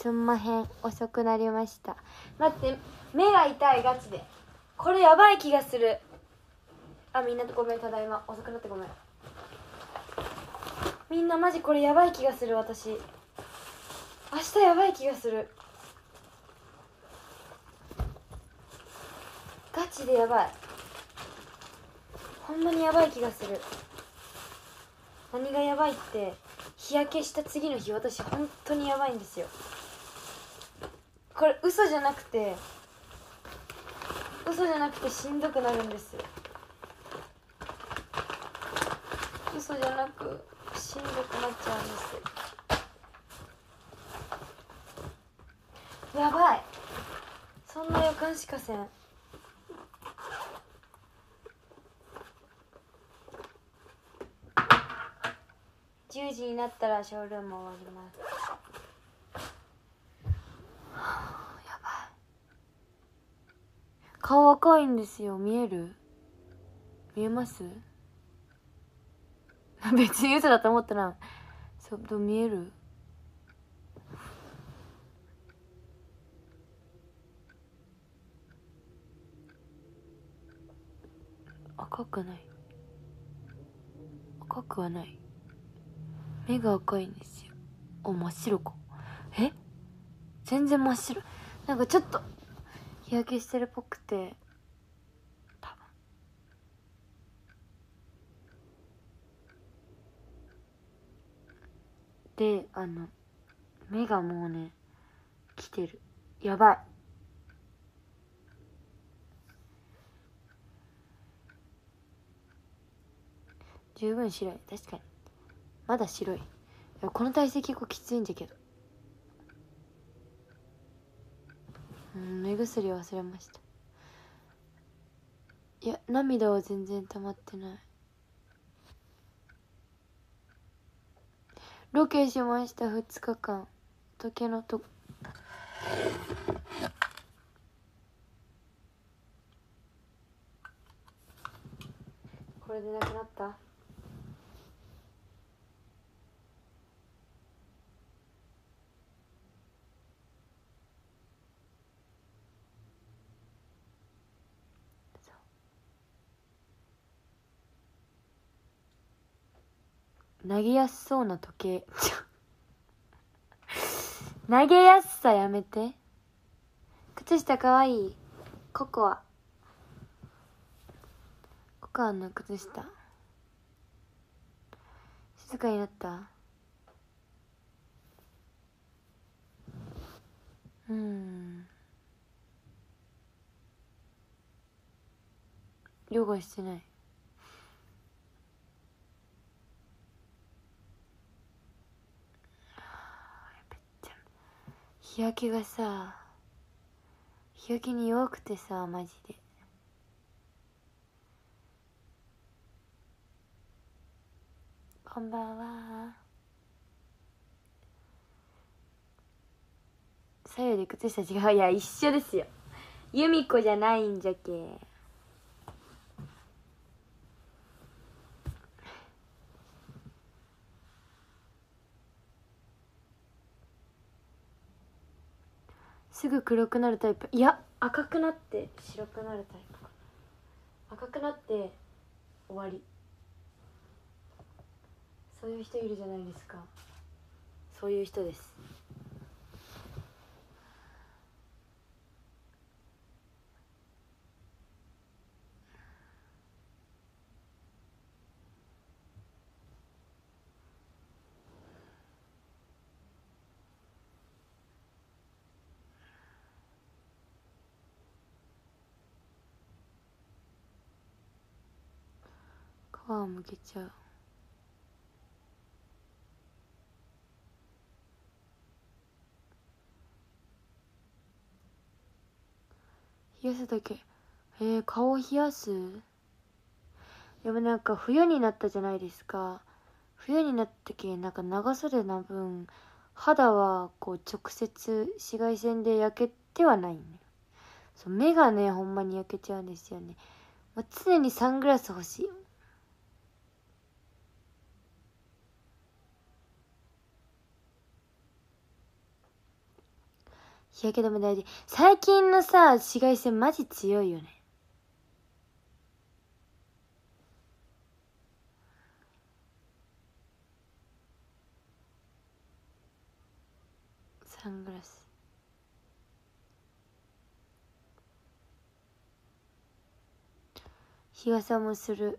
すんまへん遅くなりました。待って目が痛いガチで。これやばい気がする。あみんなごめんただいま。遅くなってごめん。みんなマジこれやばい気がする私。明日やばい気がする。ガチでやばい。ほんまにやばい気がする。何がやばいって日焼けした次の日私本当にやばいんですよ。これ嘘じゃなくて嘘じゃなくてしんどくなるんです嘘じゃなくしんどくなっちゃうんですやばい。そんな予感しかせん。10時になったらショールーム終わりますはあやばい顔赤いんですよ。見える？見えます？別に嘘だと思ったなそうどう見える。赤くない。赤くはない。目が赤いんですよ。お真っ白か。え？全然真っ白。なんかちょっと日焼けしてるっぽくて。多分。であの目がもうね来てる。やばい。十分白い。確かに。まだ白い。いやこの体勢結構きついんだけど。うん目薬忘れました。いや涙は全然溜まってない。ロケしました2日間。時計のとこれでなくなった？投げやすそうな時計。投げやすさやめて。靴下かわいい。ココア。ココアの靴下。静かになった。うん。ヨガしてない。日焼けがさ日焼けに弱くてさマジで。こんばんは。さより靴下違う。いや一緒ですよ。由美子じゃないんじゃけ。すぐ黒くなるタイプ。いや赤くなって白くなるタイプか。赤くなって終わり。そういう人いるじゃないですか。そういう人です。皮をむけちゃう。冷やすだけ。えー、顔を冷やす？でもなんか冬になったじゃないですか。冬になったけなんか長袖な分肌はこう直接紫外線で焼けてはないね。そう目がねほんまに焼けちゃうんですよね、まあ、常にサングラス欲しい。日焼け止め大事。最近のさ紫外線マジ強いよね。サングラス。日傘もする。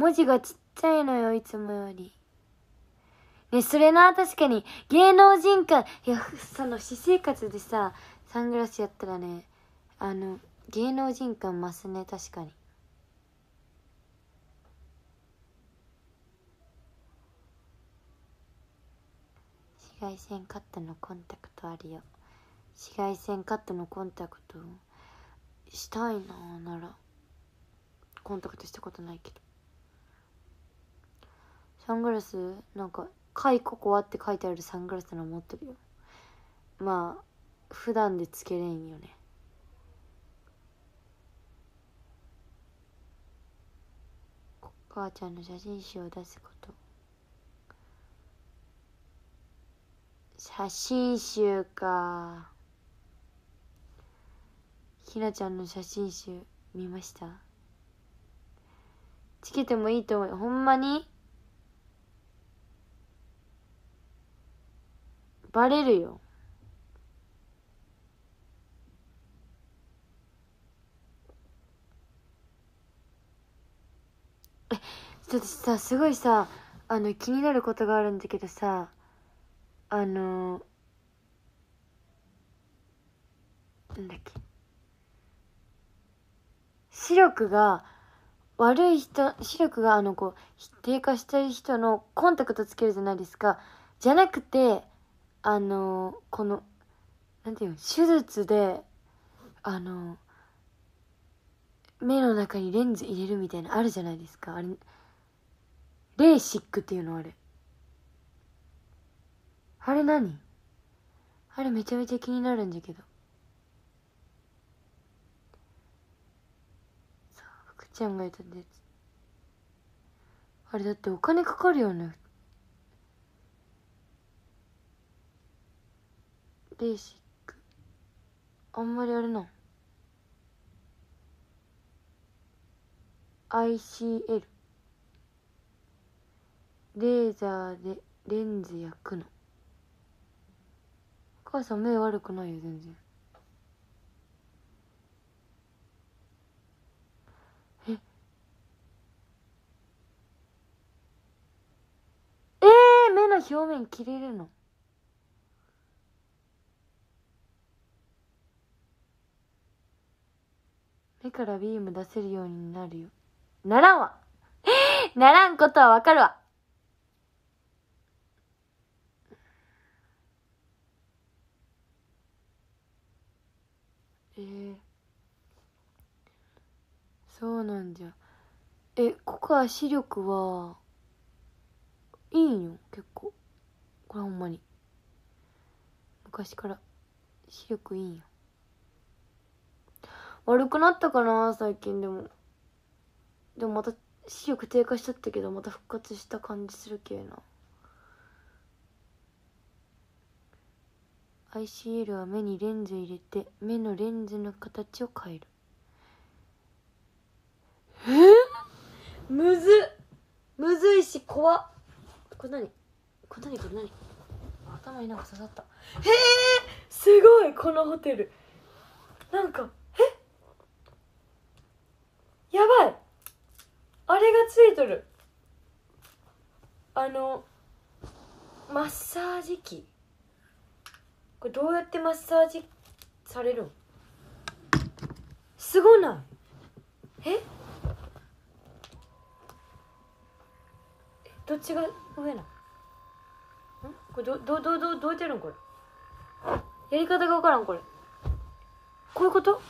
文字がちっちゃいのよいつもより。ねそれな確かに。芸能人感いやその私生活でさサングラスやったらねあの芸能人感増すね確かに。紫外線カットのコンタクトあるよ。紫外線カットのコンタクトしたいななら。コンタクトしたことないけど。サングラスなんか「カイココア」って書いてあるサングラスの持ってるよ。まあ普段でつけれんよね。お母ちゃんの写真集を出すこと。写真集か。ひなちゃんの写真集見ました？つけてもいいと思う。ほんまに？バレるよ。えちょっとさすごいさあの気になることがあるんだけどさあのなんだっけ。視力が悪い人視力があのこう低下したい人のコンタクトつけるじゃないですか。じゃなくてあのこのなんていうの手術であの目の中にレンズ入れるみたいなあるじゃないですか。あれレーシックっていうのあれ。あれ何？あれめちゃめちゃ気になるんだけど。さあ福ちゃんが言ったやつ。あれだってお金かかるよねベーシックあんまりあれな。ICL レーザーでレンズ焼くの。お母さん目悪くないよ全然。え？えー、目の表面切れるの？目からビーム出せるようになるよ。ならんわ。ならんことはわかるわ。えー、そうなんじゃ。えここは視力はいいんよ。結構。これほんまに。昔から視力いいんよ。悪くなったかな最近でも。でもまた視力低下しちゃったけどまた復活した感じするけな。ICL は目にレンズ入れて目のレンズの形を変える。えー、むずむずいし怖っ。これ何？これ何？これ何？頭になんか刺さった。へえすごいこのホテル。なんかやばい。あれがついとる。あのマッサージ機。これどうやってマッサージされるん？すごない。え？どっちが上なの？ん？これどどどどどうやってやるんこれ？やり方が分からんこれ。こういうこと？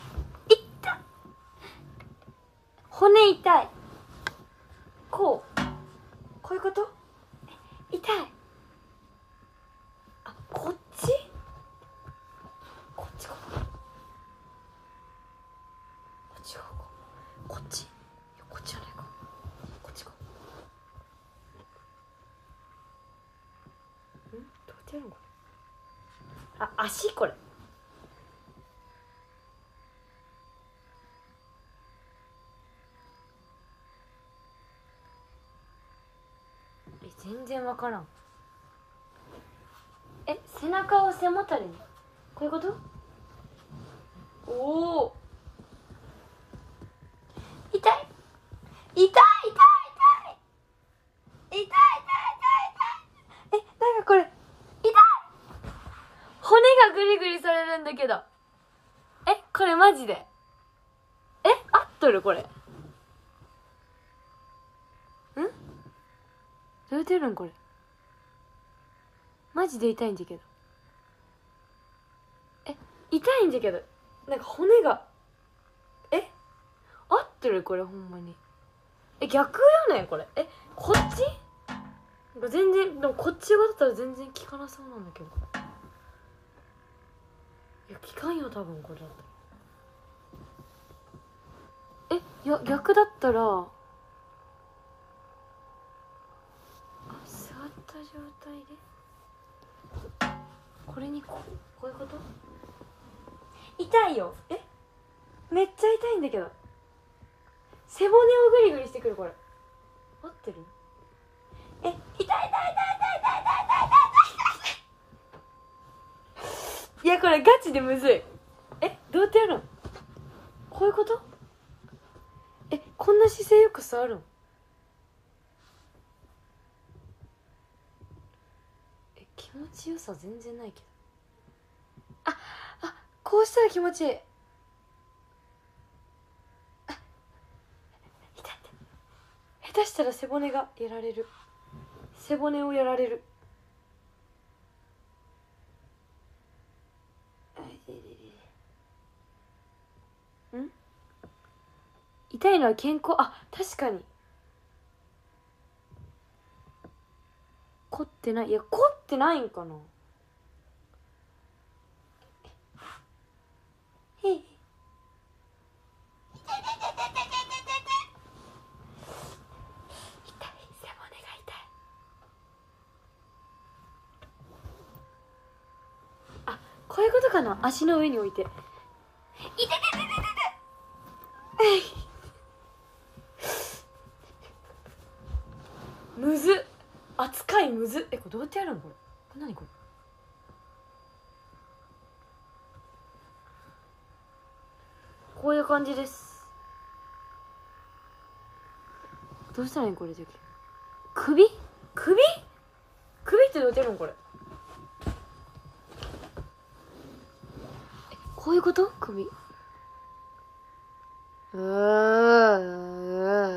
骨痛い。こう。こういうこと？痛い。あこっち？こっちこっちこっち？こっちじゃないか。こっちか。ん？どうやってやるのこれ？あ足これ。全然わからん。え背中を背もたれに？こういうこと？おお痛い？痛い痛い痛い！痛い痛い痛い痛い！えなんかこれ痛い！骨がグリグリされるんだけど。えこれマジで？え合っとるこれんどうやってやるんこれ。マジで痛いんだけど。え痛いんだけど。なんか骨が。え？合ってるこれほんまに。え逆よねこれ。えこっち？全然でもこっち側だったら全然効かなそうなんだけど。いや効かんよ多分これだったら。えいや逆だったらあ座った状態でこれにこう。こういうこと？痛いよ。え？めっちゃ痛いんだけど。背骨をグリグリしてくるこれ。合ってる？え？痛い痛い痛い痛い痛い痛い痛い痛いいやこれガチでむずいえどうやってやるのこういうことえこんな姿勢よく座るのえ気持ちよさ全然ないけど。ああこうしたら気持ちいい。あ痛い痛い。下手したら背骨がやられる。背骨をやられる。ん？痛いのは健康。あ確かに。凝ってない？いや凝ってないんかな？へい痛い。背骨が痛い。あこういうことかな？足の上に置いて。い。ててててててむずっ。扱いむずっえこれどうやってやるの？これ。これ何これ？こういう感じです。どうしたらいいんこれじゃ首？首？首ってどうやってやるのこれ？えこういうこと？首。うわうわ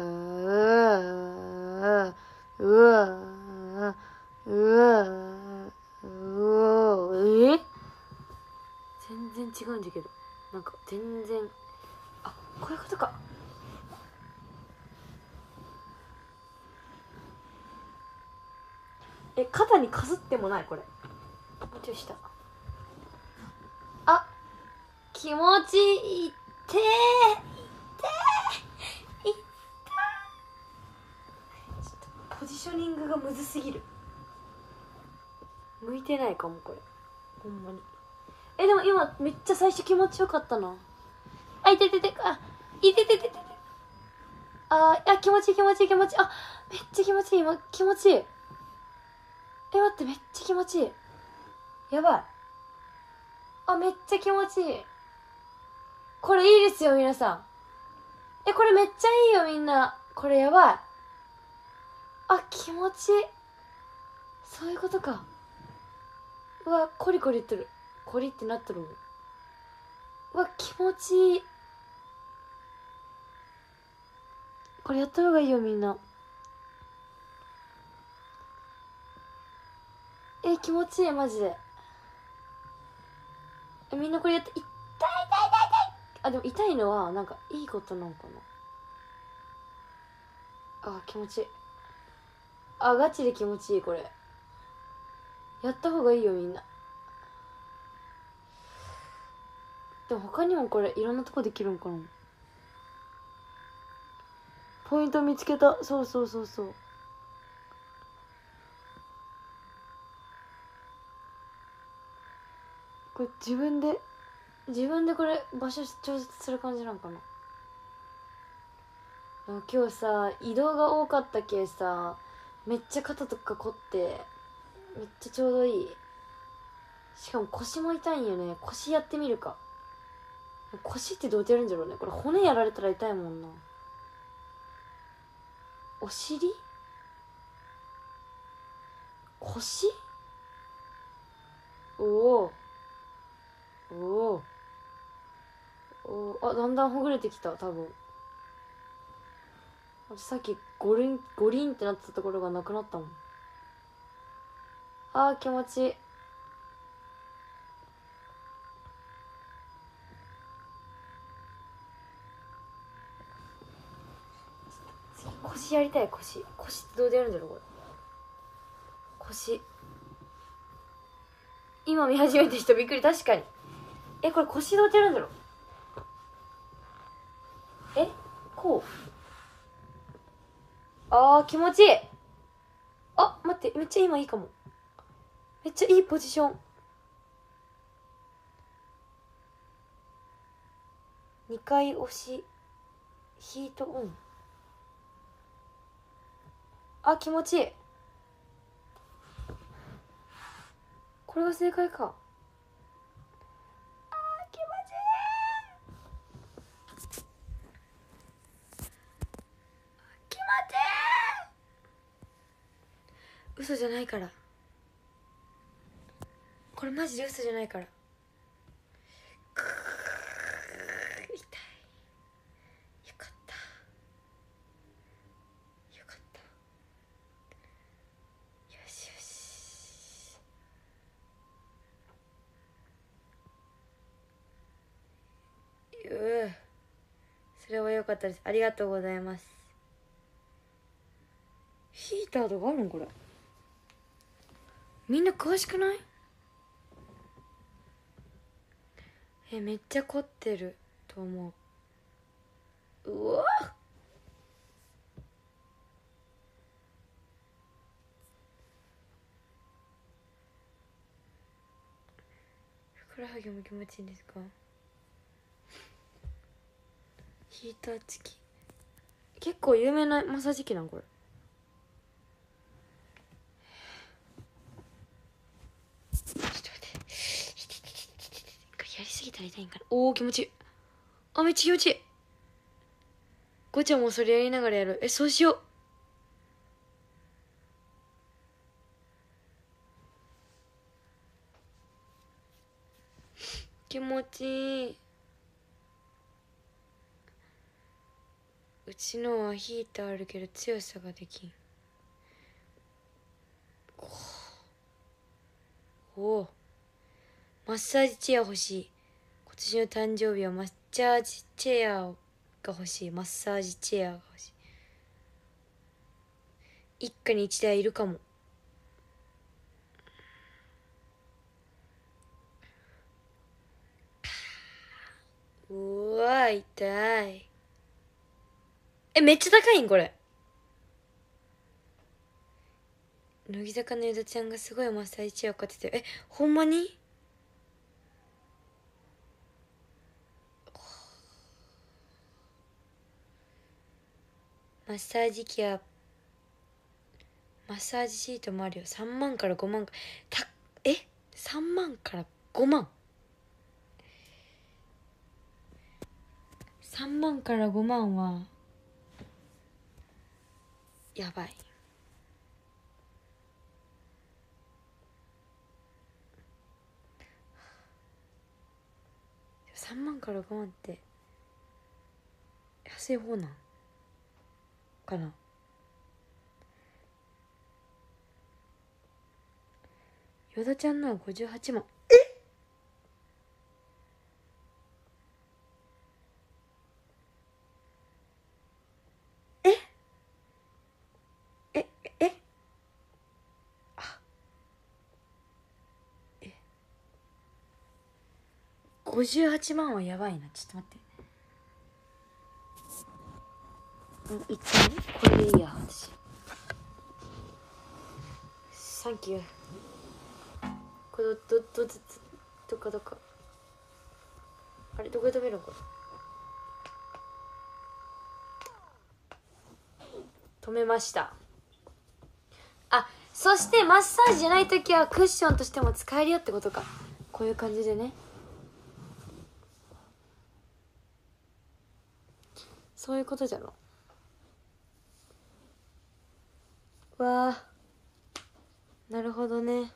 うわうわえ全然違うんだけど。なんか全然。あこういうことか。え肩にかすってもないこれ。もうちょい下あ気持ちいい。ってーい。ポジショニングがむずすぎる。向いてないかもこれ。ほんまにえでも今めっちゃ最初気持ちよかったな。あいてててあいててててて。ああ気持ちいい気持ちいい気持ちいい。あめっちゃ気持ちいい今気持ちいい。え待ってめっちゃ気持ちいい。やばい。あめっちゃ気持ちいい。これいいですよ皆さん。えこれめっちゃいいよみんな。これやばい。あ気持ちいい。そういうことか。うわコリコリってる。コリってなってるもんわ気持ちいい。これやった方がいいよみんな。え気持ちいいマジで。えみんなこれやって痛い痛い痛い痛い。あでも痛いのはなんかいいことなんかな。あ気持ちいい。あガチで気持ちいいこれ。やった方がいいよみんな。でも他にもこれいろんなとこできるんかな。ポイント見つけた。そうそうそうそう。これ自分で自分でこれ場所調節する感じなんかな。今日さ移動が多かったけさめっちゃ肩とか凝ってめっちゃちょうどいい。しかも腰も痛いんよね。腰やってみるか。腰ってどうやってやるんだろうね。これ骨やられたら痛いもんな。お尻？腰？お。おお。おお。あだんだんほぐれてきた多分。さっきゴリンゴリンってなってたところがなくなったもん。あー気持ちいい。腰やりたい腰。腰ってどうでやるんだろうこれ。腰。今見始めた人びっくり。確かに。えこれ腰どうやってやるんだろう。えこう。あー気持ちいい。あ待ってめっちゃ今いいかも。めっちゃいいポジション。2回押し。ヒートオンあ気持ちいい。これが正解か。あ気持ちいい。気持ちいい。嘘じゃないから。これマジで嘘じゃないからくー痛いよかったよかったよしよしううそれは良かったです。ありがとうございます。ヒーターとかあるの？これ。みんな詳しくない？えめっちゃ凝ってる。と思う。うわふくらはぎも気持ちいいんですか？ヒーター付き結構有名なマッサージ機なんこれやりすぎたら痛いんかな。おお気持ちいい。あめっちゃ気持ちいい。ごちゃもそれやりながらやる。えそうしよう。気持ちいい。うちのはヒーターあるけど強さができん。おおマッサージチェア欲しい。今年の誕生日はマッサージチェアが欲しい。マッサージチェアが欲しい。一家に一台いるかも。うわ痛い。えめっちゃ高いんこれ。乃木坂の江戸ちゃんがすごいマッサージチェアを買ってて。えほんまに？マッサージ機やマッサージシートもあるよ。3万から5万たえ？3万から5万3万から5万はやばい。3万から5万って安い方なんかな？ヨダちゃんのは58万ええええあえ58万はやばいな。ちょっと待って。うん一回ねこれでいいや私。サンキュー。これどどどどどっかどっか。あれどこで止めるの？これ止めました。あそしてマッサージじゃない時はクッションとしても使えるよってことか。こういう感じでね。そういうことじゃろ？わあ。なるほどね。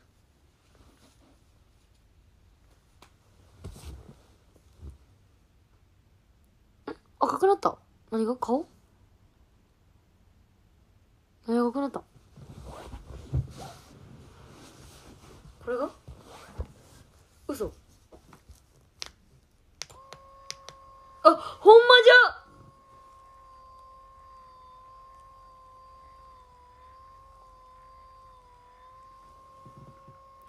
赤くなった？何が？顔？何が赤くなった？これが？嘘。あほんまじゃ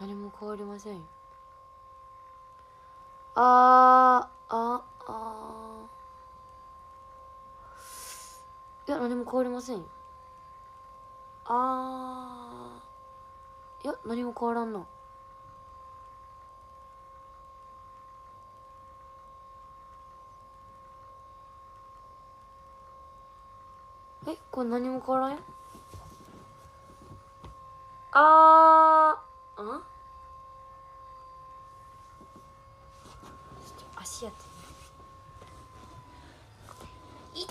何も変わりませんよ。あーああいや何も変わりませんよ。あー。いや何も変わらんな。えこれ何も変わらんよ。あーん足やってみる。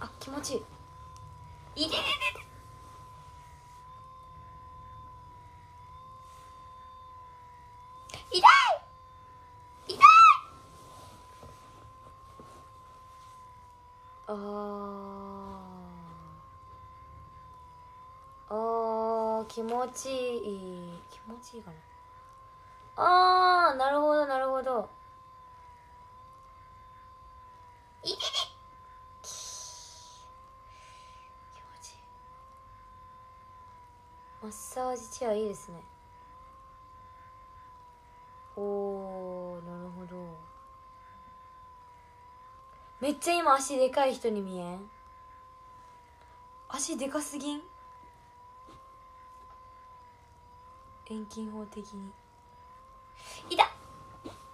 あ気持ちいい。い。痛い。痛い。あーあー気持ちいい気持ちいいかな。あーなるほどなるほど。いてて気持ちいい。マッサージチェアいいですね。おーなるほど。めっちゃ今足でかい人に見えん？足でかすぎん？遠近法的に。いたい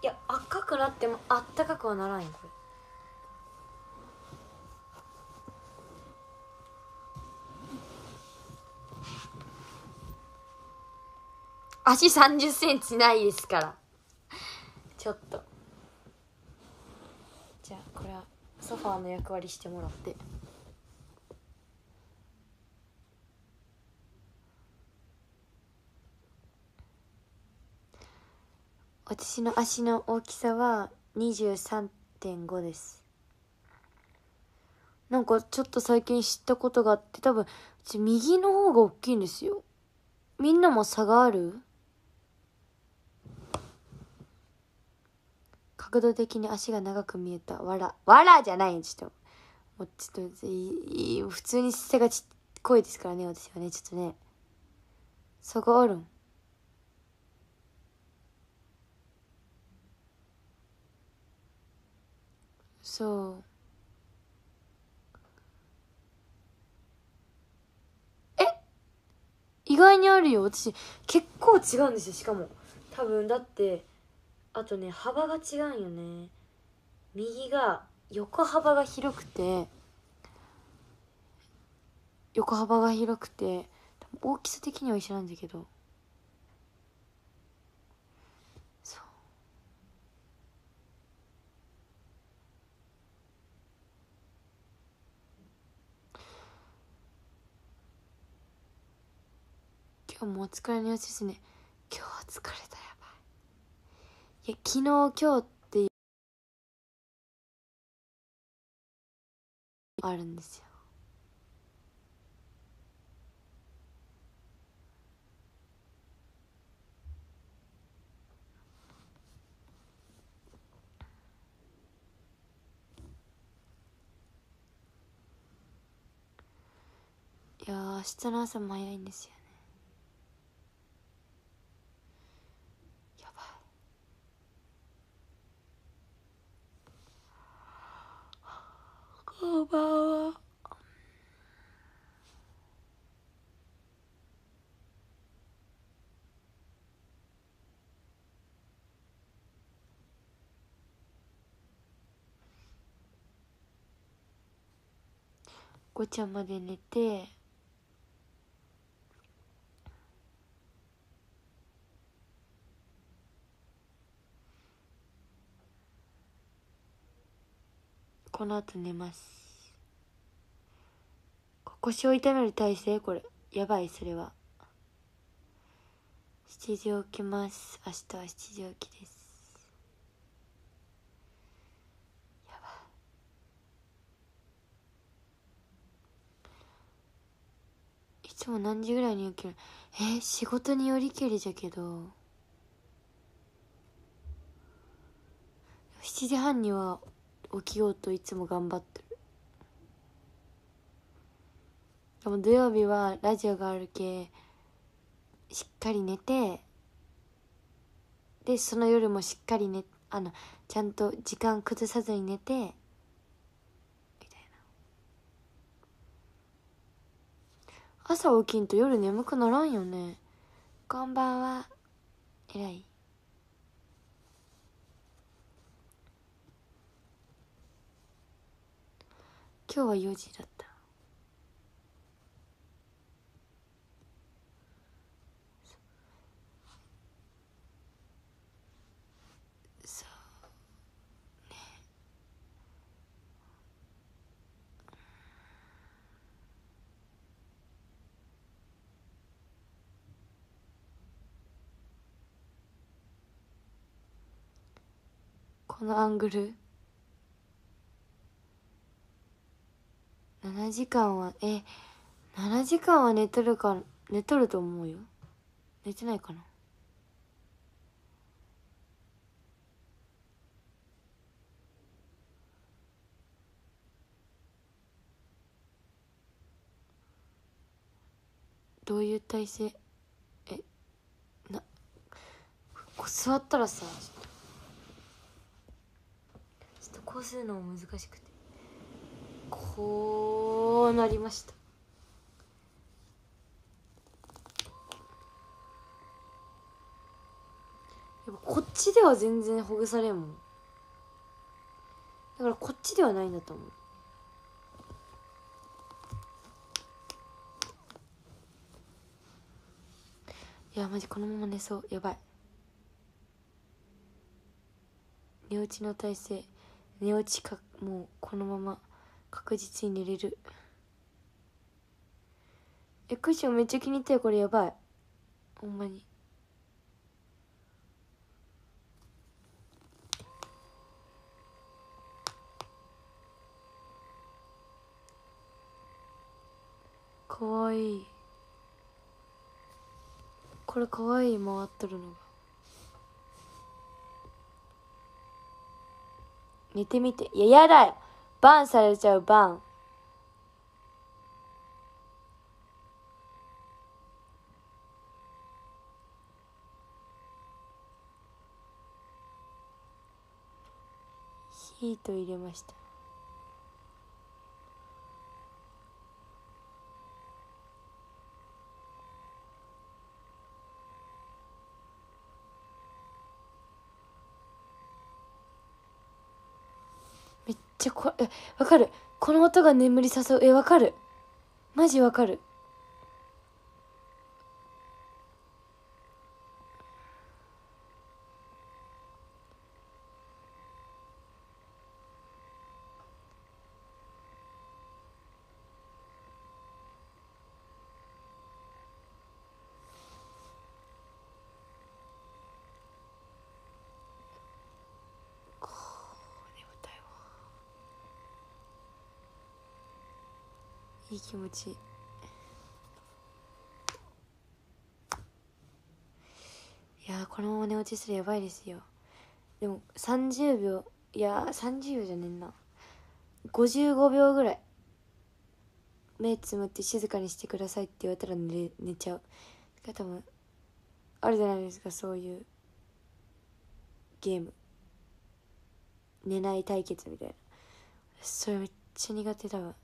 や赤くなってもあったかくはならんよこれ。足3 0センチないですから。ちょっと。じゃあこれはソファーの役割してもらって。私の足の大きさは23.5です。なんかちょっと最近知ったことがあって多分うち右の方が大きいんですよ。みんなも差がある？角度的に足が長く見えた。わら。わらじゃないちょっともうちょっと普通に背がちっこいですからね私はね。ちょっとね。差があるん。そう。え？意外にあるよ。私結構違うんですよ。しかも。多分だってあとね幅が違うんよね。右が横幅が広くて横幅が広くて大きさ的には一緒なんだけど。今日もお疲れの様子ですね。今日疲れたやばい。いや昨日今日ってあるんですよ。いや明日の朝も早いんですよねやばいこんばんは5ちゃんまで寝てこの後寝ます。腰を痛める体勢？これやばいそれは。7時起きます。明日は7時起きですやばいいつも何時ぐらいに起きる？え仕事によりけりじゃけど。7時半には起きようといつも頑張ってる。でも土曜日はラジオがあるけしっかり寝てでその夜もしっかり寝あのちゃんと時間崩さずに寝てみたいな朝起きんと夜眠くならんよね。こんばんは。偉い。今日は4時だっこのアングル。7時間はえ7時間は寝とるか寝とると思うよ。寝てないかな。どういう体勢？えなこ座ったらさこすのも難しくて。こうなりました。やっぱこっちでは全然ほぐされんもん。だからこっちではないんだと思う。いやマジこのまま寝そう。やばい。寝落ちの体勢。寝落ちかもうこのまま確実に寝れる。えクッションめっちゃ気に入ったよこれやばい。ほんまに。かわい。いこれかわいい回っとるのが。寝てみて。いややだよ。バンされちゃうバン。ヒート入れましためっちゃこえわかる。この音が眠り誘う。えわかる。マジわかる。気持ちいい。いやこのまま寝落ちするやばいですよ。でも30秒いやー30秒じゃねえな。55秒ぐらい目つむって静かにしてくださいって言われたら寝寝ちゃう。だから多分あるじゃないですかそういうゲーム。寝ない対決みたいな。それめっちゃ苦手だわ。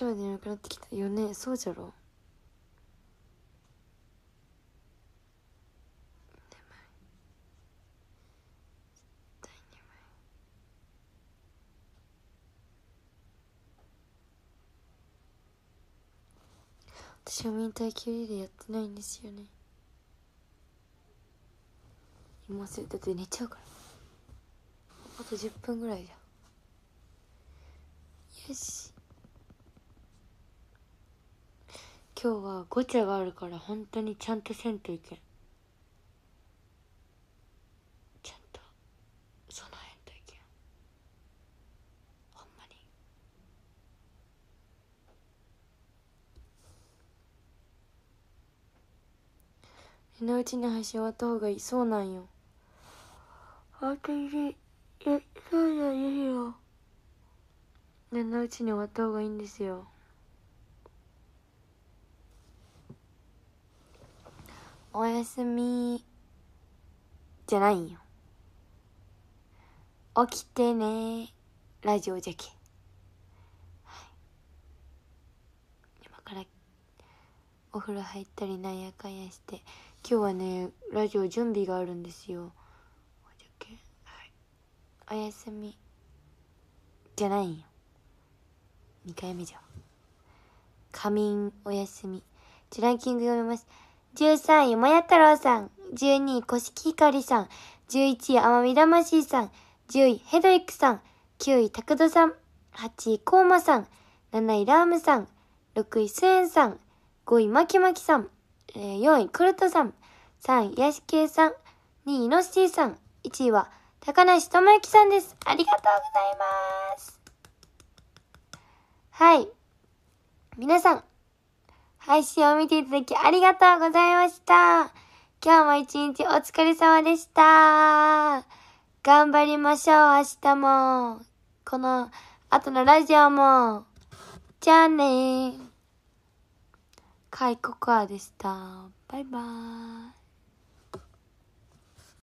ちまで眠くなってきたよね。そうじゃろ。私は忍耐級リレーやってないんですよね。今すぐだって寝ちゃうから。あと10分ぐらいじゃ。よし。今日はごちゃがあるから本当にちゃんとせんといけん。ちゃんと備えんといけん。ほんまに。みんなうちに配信終わった方がいい。そうなんよ。あといいえそうじゃいいよ。みんなうちに終わった方がいいんですよ。おやすみじゃないんよ。起きてねラジオじゃけはい。今からお風呂入ったりなんやかんやして今日はねラジオ準備があるんですよ。じゃけはい。おやすみじゃないんよ。2回目じゃ。仮眠おやすみ。じゃランキング読みます。13位、もや太郎さん。12位、コシキヒカリさん。11位、甘み魂さん。10位、ヘドリックさん。9位、タクドさん。8位、コーマさん。7位、ラームさん。6位、スエンさん。5位、マキマキさん。4位、クルトさん。3位、ヤシケイさん。2位、ノッシーさん。1位は、高梨智之さんです。ありがとうございます。はい。皆さん、配信を見ていただきありがとうございました。今日も一日お疲れ様でした。頑張りましょう、明日も。この後のラジオも。じゃあねー。カイココアでした。バイバーイ。